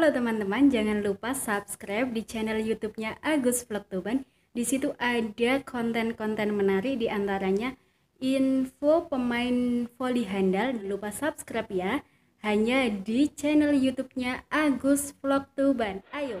Halo teman-teman, jangan lupa subscribe di channel YouTube-nya Agus Vlog Tuban. Di situ ada konten-konten menarik di antaranya info pemain voli handal. Jangan lupa subscribe ya. Hanya di channel YouTube-nya Agus Vlog Tuban. Ayo.